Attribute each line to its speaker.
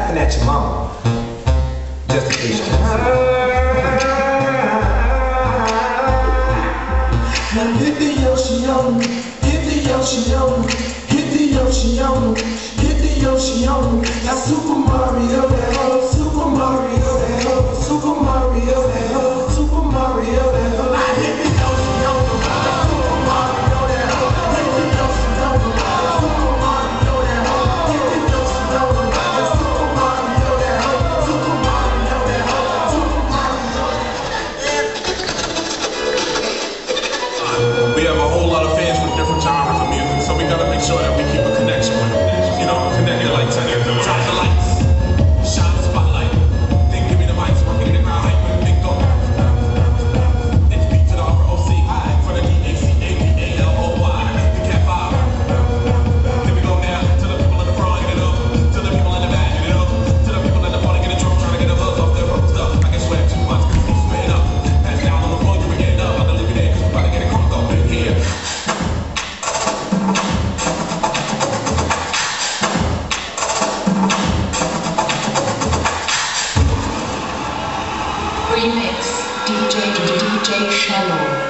Speaker 1: laughing at your mama. Just in case
Speaker 2: hit the Yoshiona, hit the hit the Yoshiona, hit the That Super Mario, that whole Super Mario, that whole Super Mario.
Speaker 3: Remix DJ DJ Shallow.